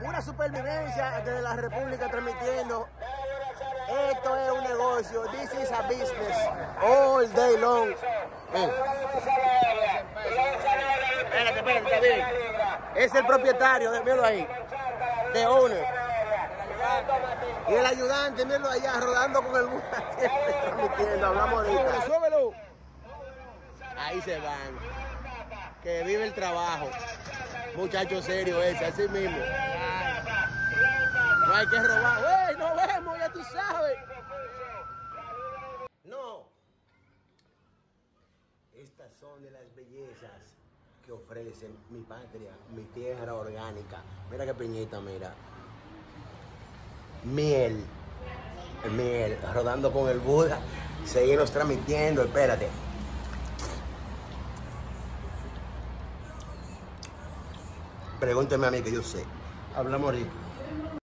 pura supervivencia desde la República transmitiendo. Esto es un negocio. This is a business. All day long. Eh. Espérate, espérate. Es el propietario, míralo ahí. De owner. Y el ayudante, míralo allá, rodando con el bus, transmitiendo. Hablamos ahorita. Súbelo. Ahí se van. Que vive el trabajo. Muchacho serio ese, así mismo. Hay que robar. ¡Ey, nos vemos! Ya tú sabes. No. Estas son de las bellezas que ofrece mi patria, mi tierra orgánica. Mira qué piñita, mira. Miel. Miel. Rodando con el Buda. Seguimos transmitiendo. Espérate. Pregúnteme a mí que yo sé. Hablamos ahorita.